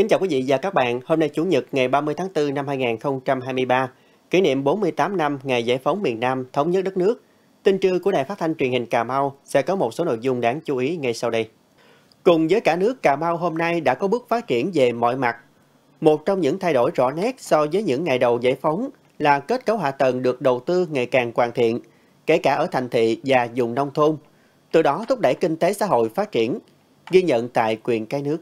Kính chào quý vị và các bạn. Hôm nay Chủ nhật ngày 30 tháng 4 năm 2023, kỷ niệm 48 năm ngày giải phóng miền Nam thống nhất đất nước. Tin trưa của Đài Phát thanh Truyền hình Cà Mau sẽ có một số nội dung đáng chú ý ngay sau đây. Cùng với cả nước, Cà Mau hôm nay đã có bước phát triển về mọi mặt. Một trong những thay đổi rõ nét so với những ngày đầu giải phóng là kết cấu hạ tầng được đầu tư ngày càng hoàn thiện, kể cả ở thành thị và vùng nông thôn. Từ đó thúc đẩy kinh tế xã hội phát triển, ghi nhận tại quyền cái nước.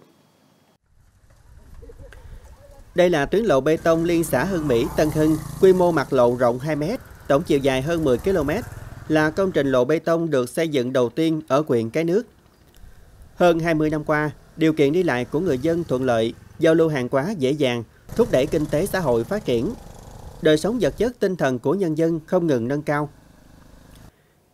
Đây là tuyến lộ bê tông liên xã Hưng Mỹ, Tân Hưng, quy mô mặt lộ rộng 2 m, tổng chiều dài hơn 10 km, là công trình lộ bê tông được xây dựng đầu tiên ở huyện Cái Nước. Hơn 20 năm qua, điều kiện đi lại của người dân thuận lợi, giao lưu hàng hóa dễ dàng, thúc đẩy kinh tế xã hội phát triển. Đời sống vật chất tinh thần của nhân dân không ngừng nâng cao.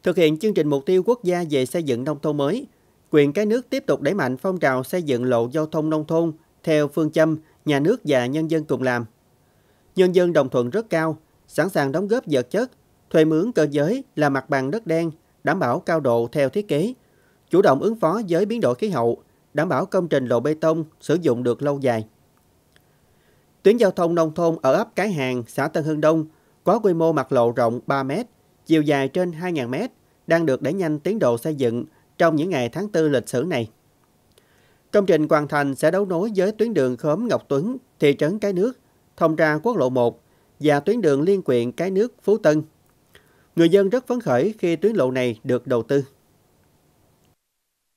Thực hiện chương trình mục tiêu quốc gia về xây dựng nông thôn mới, quyền cái nước tiếp tục đẩy mạnh phong trào xây dựng lộ giao thông nông thôn theo phương châm nhà nước và nhân dân cùng làm. Nhân dân đồng thuận rất cao, sẵn sàng đóng góp vật chất, thuê mướn cơ giới là mặt bằng đất đen, đảm bảo cao độ theo thiết kế, chủ động ứng phó với biến đổi khí hậu, đảm bảo công trình lộ bê tông sử dụng được lâu dài. Tuyến giao thông nông thôn ở ấp Cái Hàng, xã Tân Hưng Đông có quy mô mặt lộ rộng 3 m, chiều dài trên 2.000 m, đang được đẩy nhanh tiến độ xây dựng trong những ngày tháng 4 lịch sử này. Công trình hoàn thành sẽ đấu nối với tuyến đường khóm Ngọc Tuấn, thị trấn Cái Nước, thông ra quốc lộ 1 và tuyến đường liên quyện Cái Nước, Phú Tân. Người dân rất phấn khởi khi tuyến lộ này được đầu tư.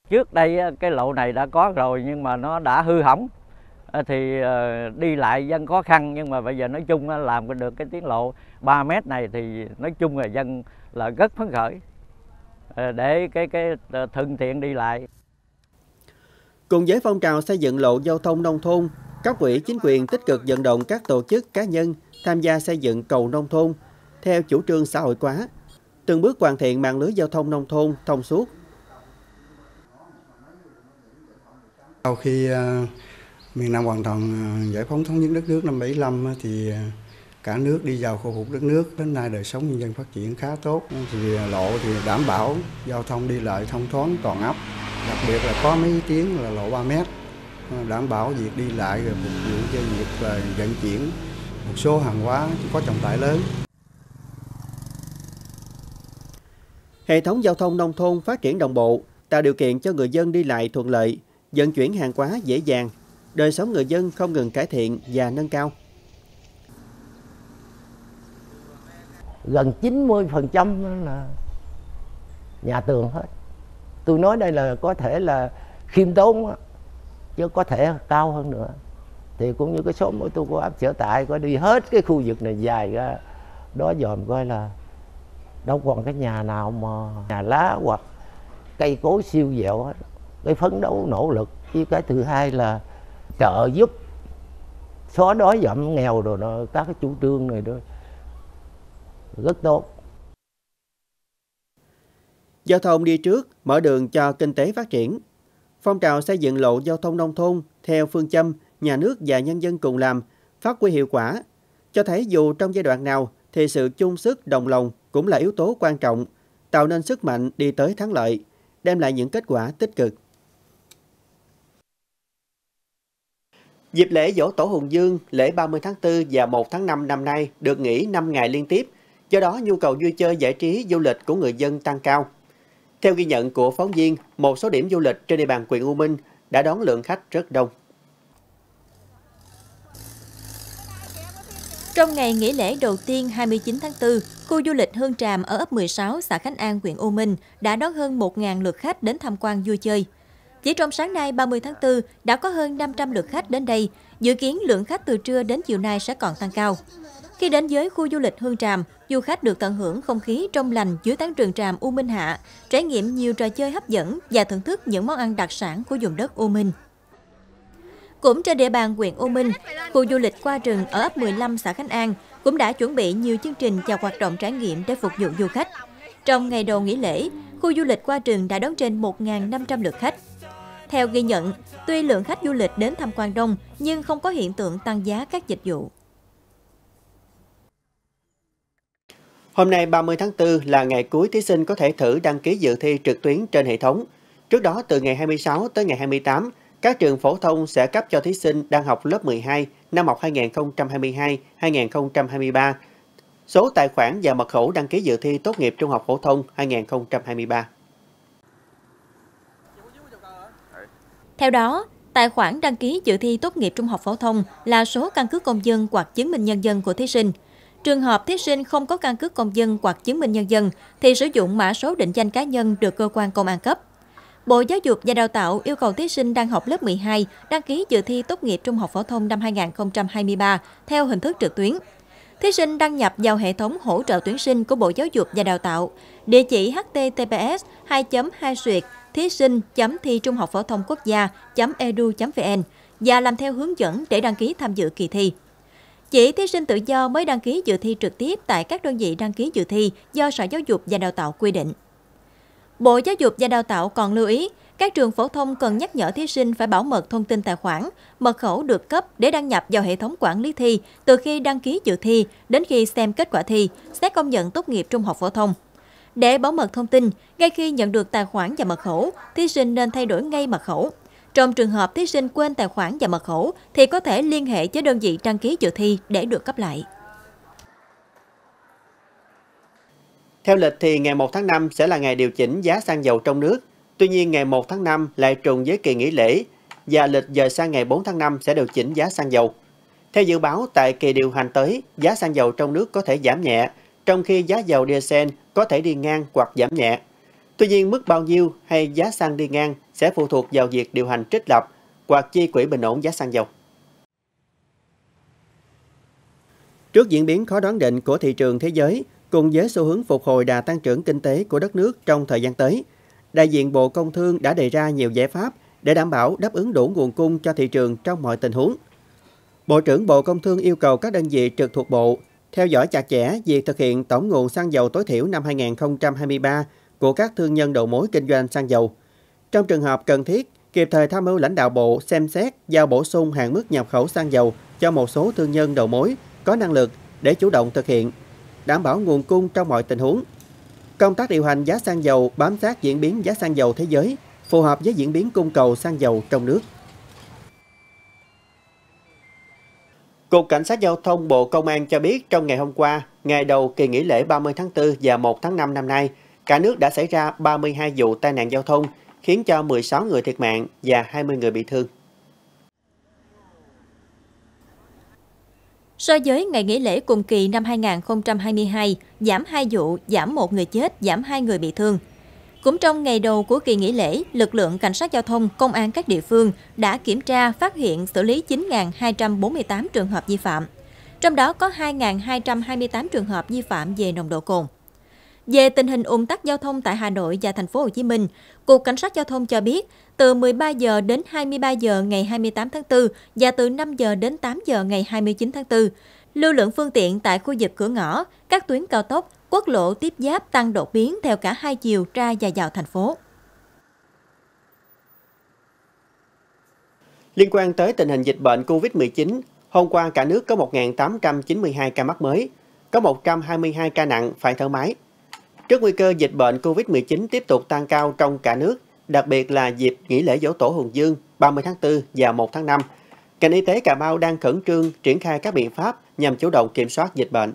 Trước đây ờ, cái lộ này đã có rồi nhưng mà nó đã hư hỏng ờ, thì ờ, đi lại dân khó khăn nhưng mà bây giờ nói chung làm được cái tuyến lộ 3 mét này thì nói chung là dân là rất phấn khởi để cái cái thuận tiện đi lại. Cùng với phong trào xây dựng lộ giao thông nông thôn, các quỹ chính quyền tích cực vận động các tổ chức cá nhân tham gia xây dựng cầu nông thôn. Theo chủ trương xã hội hóa, từng bước hoàn thiện mạng lưới giao thông nông thôn thông suốt. Sau khi ờ, miền Nam hoàn toàn ờ, giải phóng thống nhất đất nước năm 75 thì ờ, cả nước đi vào khôi phục đất nước đến nay đời sống nhân dân phát triển khá tốt. Thì lộ thì đảm bảo giao thông đi lại thông thoáng toàn ấp đặc biệt là có mấy tiếng là lộ 3 mét đảm bảo việc đi lại rồi phục vụ cho việc là vận chuyển một số hàng hóa có trọng tải lớn. Hệ thống giao thông nông thôn phát triển đồng bộ, tạo điều kiện cho người dân đi lại thuận lợi, vận chuyển hàng hóa dễ dàng, đời sống người dân không ngừng cải thiện và nâng cao. Gần 90% là nhà tường hết tôi nói đây là có thể là khiêm tốn chứ có thể cao hơn nữa. Thì cũng như cái số mỗi tôi có áp trở tại, có đi hết cái khu vực này dài ra, đó dòm coi là đâu còn cái nhà nào mà nhà lá hoặc cây cối siêu dẹo hết. Cái phấn đấu nỗ lực, với cái thứ hai là trợ giúp xóa đói giảm nghèo rồi đó các cái chủ trương này đó. Rất tốt. Giao thông đi trước, mở đường cho kinh tế phát triển. Phong trào xây dựng lộ giao thông nông thôn theo phương châm nhà nước và nhân dân cùng làm, phát huy hiệu quả, cho thấy dù trong giai đoạn nào thì sự chung sức đồng lòng cũng là yếu tố quan trọng, tạo nên sức mạnh đi tới thắng lợi, đem lại những kết quả tích cực. Dịp lễ dỗ tổ Hùng Dương, lễ 30 tháng 4 và 1 tháng 5 năm nay được nghỉ 5 ngày liên tiếp, do đó nhu cầu vui chơi giải trí du lịch của người dân tăng cao. Theo ghi nhận của phóng viên, một số điểm du lịch trên địa bàn huyện U Minh đã đón lượng khách rất đông. Trong ngày nghỉ lễ đầu tiên 29 tháng 4, khu du lịch Hương Tràm ở ấp 16 xã Khánh An, huyện U Minh đã đón hơn 1.000 lượt khách đến tham quan vui chơi. Chỉ trong sáng nay 30 tháng 4 đã có hơn 500 lượt khách đến đây, dự kiến lượng khách từ trưa đến chiều nay sẽ còn tăng cao. Khi đến với khu du lịch Hương Tràm, du khách được tận hưởng không khí trong lành dưới tán rừng tràm U Minh Hạ, trải nghiệm nhiều trò chơi hấp dẫn và thưởng thức những món ăn đặc sản của vùng đất U Minh. Cũng trên địa bàn huyện U Minh, khu du lịch qua rừng ở ấp 15 xã Khánh An cũng đã chuẩn bị nhiều chương trình và hoạt động trải nghiệm để phục vụ du khách. Trong ngày đầu nghỉ lễ, khu du lịch qua rừng đã đón trên 1.500 lượt khách. Theo ghi nhận, tuy lượng khách du lịch đến tham quan đông nhưng không có hiện tượng tăng giá các dịch vụ. Hôm nay 30 tháng 4 là ngày cuối thí sinh có thể thử đăng ký dự thi trực tuyến trên hệ thống. Trước đó từ ngày 26 tới ngày 28, các trường phổ thông sẽ cấp cho thí sinh đang học lớp 12 năm học 2022-2023 số tài khoản và mật khẩu đăng ký dự thi tốt nghiệp trung học phổ thông 2023. Theo đó, tài khoản đăng ký dự thi tốt nghiệp trung học phổ thông là số căn cước công dân hoặc chứng minh nhân dân của thí sinh. Trường hợp thí sinh không có căn cước công dân hoặc chứng minh nhân dân thì sử dụng mã số định danh cá nhân được cơ quan công an cấp. Bộ Giáo dục và Đào tạo yêu cầu thí sinh đang học lớp 12 đăng ký dự thi tốt nghiệp trung học phổ thông năm 2023 theo hình thức trực tuyến. Thí sinh đăng nhập vào hệ thống hỗ trợ tuyển sinh của Bộ Giáo dục và Đào tạo, địa chỉ https 2 2 suyệt thí sinh thi trung học phổ thông quốc gia edu vn và làm theo hướng dẫn để đăng ký tham dự kỳ thi. Chỉ thí sinh tự do mới đăng ký dự thi trực tiếp tại các đơn vị đăng ký dự thi do Sở Giáo dục và Đào tạo quy định. Bộ Giáo dục và Đào tạo còn lưu ý, các trường phổ thông cần nhắc nhở thí sinh phải bảo mật thông tin tài khoản, mật khẩu được cấp để đăng nhập vào hệ thống quản lý thi từ khi đăng ký dự thi đến khi xem kết quả thi, xét công nhận tốt nghiệp trung học phổ thông. Để bảo mật thông tin, ngay khi nhận được tài khoản và mật khẩu, thí sinh nên thay đổi ngay mật khẩu. Trong trường hợp thí sinh quên tài khoản và mật khẩu thì có thể liên hệ với đơn vị đăng ký dự thi để được cấp lại. Theo lịch thì ngày 1 tháng 5 sẽ là ngày điều chỉnh giá xăng dầu trong nước. Tuy nhiên ngày 1 tháng 5 lại trùng với kỳ nghỉ lễ và lịch dời sang ngày 4 tháng 5 sẽ điều chỉnh giá xăng dầu. Theo dự báo, tại kỳ điều hành tới, giá xăng dầu trong nước có thể giảm nhẹ, trong khi giá dầu diesel có thể đi ngang hoặc giảm nhẹ. Tuy nhiên, mức bao nhiêu hay giá xăng đi ngang sẽ phụ thuộc vào việc điều hành trích lập hoặc chi quỹ bình ổn giá xăng dầu. Trước diễn biến khó đoán định của thị trường thế giới, cùng với xu hướng phục hồi đà tăng trưởng kinh tế của đất nước trong thời gian tới, đại diện Bộ Công Thương đã đề ra nhiều giải pháp để đảm bảo đáp ứng đủ nguồn cung cho thị trường trong mọi tình huống. Bộ trưởng Bộ Công Thương yêu cầu các đơn vị trực thuộc Bộ theo dõi chặt chẽ việc thực hiện tổng nguồn xăng dầu tối thiểu năm 2023 của các thương nhân đầu mối kinh doanh xăng dầu. Trong trường hợp cần thiết, kịp thời tham mưu lãnh đạo bộ xem xét giao bổ sung hạn mức nhập khẩu xăng dầu cho một số thương nhân đầu mối có năng lực để chủ động thực hiện, đảm bảo nguồn cung trong mọi tình huống. Công tác điều hành giá xăng dầu bám sát diễn biến giá xăng dầu thế giới, phù hợp với diễn biến cung cầu xăng dầu trong nước. Cục Cảnh sát Giao thông Bộ Công an cho biết trong ngày hôm qua, ngày đầu kỳ nghỉ lễ 30 tháng 4 và 1 tháng 5 năm nay, cả nước đã xảy ra 32 vụ tai nạn giao thông, khiến cho 16 người thiệt mạng và 20 người bị thương. So với ngày nghỉ lễ cùng kỳ năm 2022, giảm 2 vụ, giảm 1 người chết, giảm 2 người bị thương. Cũng trong ngày đầu của kỳ nghỉ lễ, lực lượng cảnh sát giao thông, công an các địa phương đã kiểm tra, phát hiện, xử lý 9.248 trường hợp vi phạm. Trong đó có 2.228 trường hợp vi phạm về nồng độ cồn. Về tình hình ủng tắc giao thông tại Hà Nội và thành phố Hồ Chí Minh, Cục Cảnh sát giao thông cho biết, từ 13 giờ đến 23 giờ ngày 28 tháng 4 và từ 5 giờ đến 8 giờ ngày 29 tháng 4, lưu lượng phương tiện tại khu vực cửa ngõ, các tuyến cao tốc, quốc lộ tiếp giáp tăng đột biến theo cả hai chiều ra và vào thành phố. Liên quan tới tình hình dịch bệnh COVID-19, hôm qua cả nước có 1.892 ca mắc mới, có 122 ca nặng phải thở máy. Trước nguy cơ dịch bệnh COVID-19 tiếp tục tăng cao trong cả nước, đặc biệt là dịp nghỉ lễ dỗ tổ Hùng Dương 30 tháng 4 và 1 tháng 5, ngành y tế Cà Mau đang khẩn trương triển khai các biện pháp nhằm chủ động kiểm soát dịch bệnh.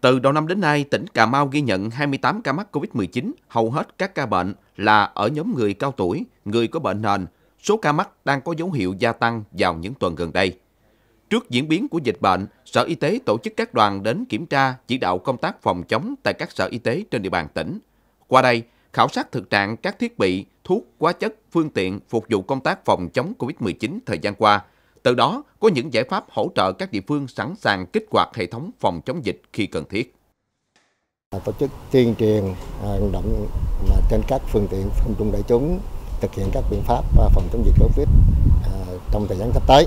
Từ đầu năm đến nay, tỉnh Cà Mau ghi nhận 28 ca mắc COVID-19, hầu hết các ca bệnh là ở nhóm người cao tuổi, người có bệnh nền. Số ca mắc đang có dấu hiệu gia tăng vào những tuần gần đây. Trước diễn biến của dịch bệnh, Sở Y tế tổ chức các đoàn đến kiểm tra, chỉ đạo công tác phòng chống tại các sở y tế trên địa bàn tỉnh. Qua đây, khảo sát thực trạng các thiết bị, thuốc, hóa chất, phương tiện phục vụ công tác phòng chống COVID-19 thời gian qua – từ đó có những giải pháp hỗ trợ các địa phương sẵn sàng kích hoạt hệ thống phòng chống dịch khi cần thiết. Tổ chức tuyên truyền à, động à, trên các phương tiện thông trung đại chúng thực hiện các biện pháp à, phòng chống dịch Covid à, trong thời gian sắp tới.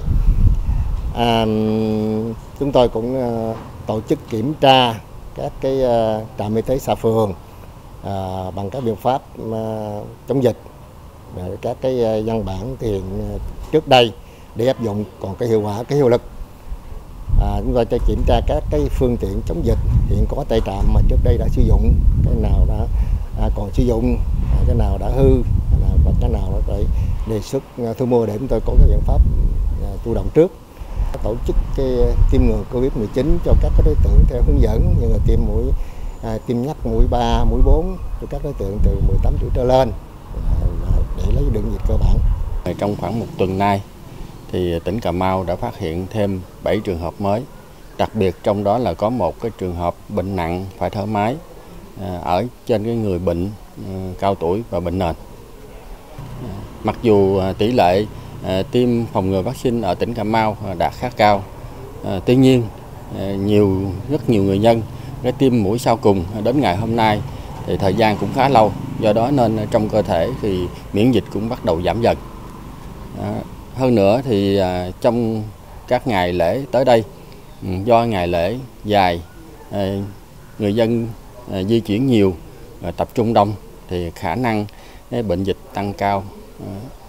À, chúng tôi cũng ờ, tổ chức kiểm tra các cái ờ, trạm y tế xã phường à, bằng các biện pháp à, chống dịch. Các cái văn bản thì hiện trước đây để áp dụng còn cái hiệu quả cái hiệu lực. À, chúng tôi sẽ kiểm tra các cái phương tiện chống dịch hiện có tại trạm mà trước đây đã sử dụng cái nào đã à, còn sử dụng à, cái nào đã hư và cái nào phải đề xuất thu mua để chúng tôi có cái biện pháp chủ động trước tổ chức cái uh, tiêm ngừa Covid-19 cho các đối tượng theo hướng dẫn như là tiêm mũi à, tiêm nhắc mũi 3, mũi 4 cho các đối tượng từ 18 tuổi trở lên à, để lấy đường dịch cơ bản. Trong khoảng một tuần nay thì tỉnh Cà Mau đã phát hiện thêm 7 trường hợp mới. Đặc biệt trong đó là có một cái trường hợp bệnh nặng phải thở máy à, ở trên cái người bệnh à, cao tuổi và bệnh nền. Mặc dù tỷ lệ Ờ, tiêm phòng ngừa vaccine ở tỉnh Cà Mau ờ, đạt khá cao, ờ, tuy nhiên nhiều rất nhiều người dân cái tiêm mũi sau cùng đến ngày hôm nay thì thời gian cũng khá lâu do đó nên trong cơ thể thì miễn dịch cũng bắt đầu giảm dần. Hơn nữa thì trong các ngày lễ tới đây ừ, do ngày lễ dài người dân di chuyển nhiều tập trung đông thì khả năng bệnh dịch tăng cao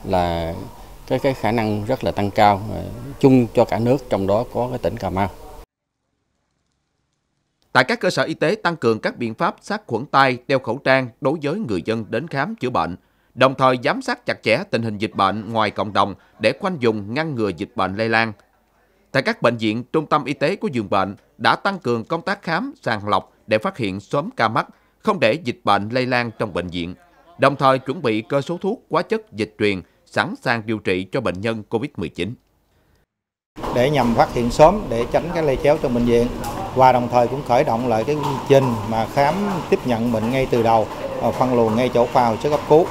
là cái cái khả năng rất là tăng cao chung cho cả nước trong đó có cái tỉnh Cà Mau. Tại các cơ sở y tế tăng cường các biện pháp sát khuẩn tay, đeo khẩu trang đối với người dân đến khám chữa bệnh, đồng thời giám sát chặt chẽ tình hình dịch bệnh ngoài cộng đồng để khoanh vùng ngăn ngừa dịch bệnh lây lan. Tại các bệnh viện, trung tâm y tế của giường bệnh đã tăng cường công tác khám, sàng lọc để phát hiện sớm ca mắc, không để dịch bệnh lây lan trong bệnh viện, đồng thời chuẩn bị cơ số thuốc, quá chất dịch truyền sẵn sàng điều trị cho bệnh nhân COVID-19. Để nhằm phát hiện sớm để tránh cái lây chéo trong bệnh viện. Và đồng thời cũng khởi động lại cái quy trình mà khám tiếp nhận bệnh ngay từ đầu, phân luồng ngay chỗ khoa hồi sức cấp cứu.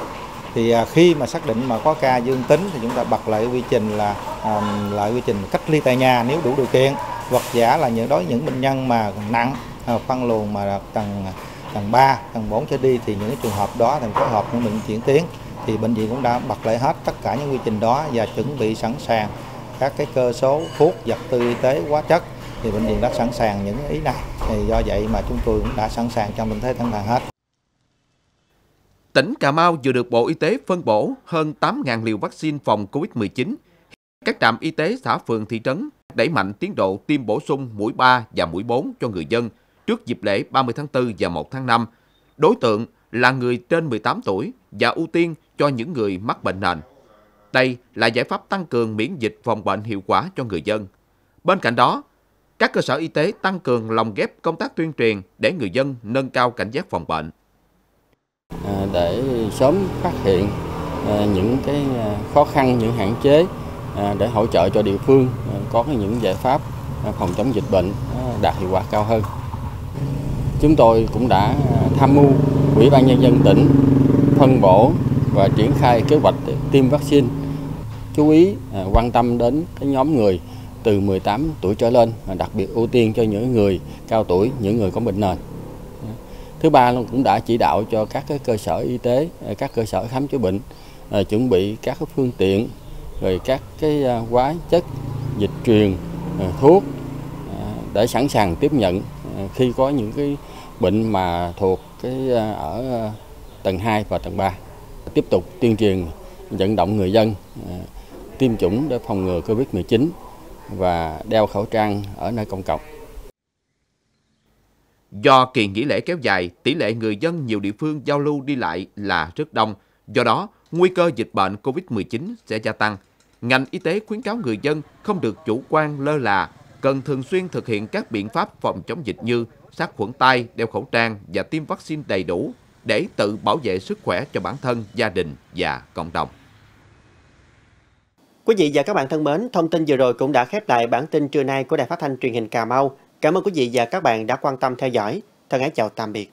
Thì à, khi mà xác định mà có ca dương tính thì chúng ta bật lại quy trình là um, lại quy trình cách ly tại nhà nếu đủ điều kiện. Hoặc giả là những đối những bệnh nhân mà nặng à, phân luồng mà tầng tầng 3, tầng 4 trở đi thì những trường hợp đó thành phối hợp những bệnh chuyển tiến thì bệnh viện cũng đã bật lại hết tất cả những quy trình đó và chuẩn bị sẵn sàng các cái cơ số thuốc, vật tư y tế, hóa chất thì bệnh viện đã sẵn sàng những ý này thì do vậy mà chúng tôi cũng đã sẵn sàng trong tình thế sẵn sàng hết Tỉnh Cà Mau vừa được Bộ Y tế phân bổ hơn 8.000 liều vaccine phòng COVID-19. Các trạm y tế xã phường, thị trấn đẩy mạnh tiến độ tiêm bổ sung mũi 3 và mũi 4 cho người dân trước dịp lễ 30 tháng 4 và 1 tháng 5. Đối tượng là người trên 18 tuổi và ưu tiên cho những người mắc bệnh nền. Đây là giải pháp tăng cường miễn dịch phòng bệnh hiệu quả cho người dân. Bên cạnh đó, các cơ sở y tế tăng cường lồng ghép công tác tuyên truyền để người dân nâng cao cảnh giác phòng bệnh. À, để sớm phát hiện à, những cái à, khó khăn, những hạn chế để hỗ trợ cho địa phương có những giải pháp phòng chống dịch bệnh đạt hiệu quả cao hơn. Chúng tôi cũng đã tham mưu Ủy ban Nhân dân tỉnh phân bổ và triển khai kế hoạch tiêm vaccine. Chú ý à, quan tâm đến cái nhóm người từ 18 tuổi trở lên, đặc biệt ưu tiên cho những người cao tuổi, những người có bệnh nền. Thứ ba cũng đã chỉ đạo cho các cái cơ sở y tế, à, các cơ sở khám chữa bệnh à, chuẩn bị các cái phương tiện rồi các cái à, hóa chất dịch truyền à, thuốc à, để sẵn sàng tiếp nhận à, khi có những cái bệnh mà thuộc cái à, ở à, tầng 2 và tầng 3. Tiếp tục tuyên truyền vận động người dân à, tiêm chủng để phòng ngừa Covid-19 và đeo khẩu trang ở nơi công cộng. Do kỳ nghỉ lễ kéo dài, tỷ lệ người dân nhiều địa phương giao lưu đi lại là rất đông. Do đó, nguy cơ dịch bệnh COVID-19 sẽ gia tăng. Ngành y tế khuyến cáo người dân không được chủ quan lơ là, cần thường xuyên thực hiện các biện pháp phòng chống dịch như sát khuẩn tay, đeo khẩu trang và tiêm vaccine đầy đủ để tự bảo vệ sức khỏe cho bản thân, gia đình và cộng đồng. Quý vị và các bạn thân mến, thông tin vừa rồi cũng đã khép lại bản tin trưa nay của Đài Phát thanh Truyền hình Cà Mau. Cảm ơn quý vị và các bạn đã quan tâm theo dõi. Thân ái chào tạm biệt.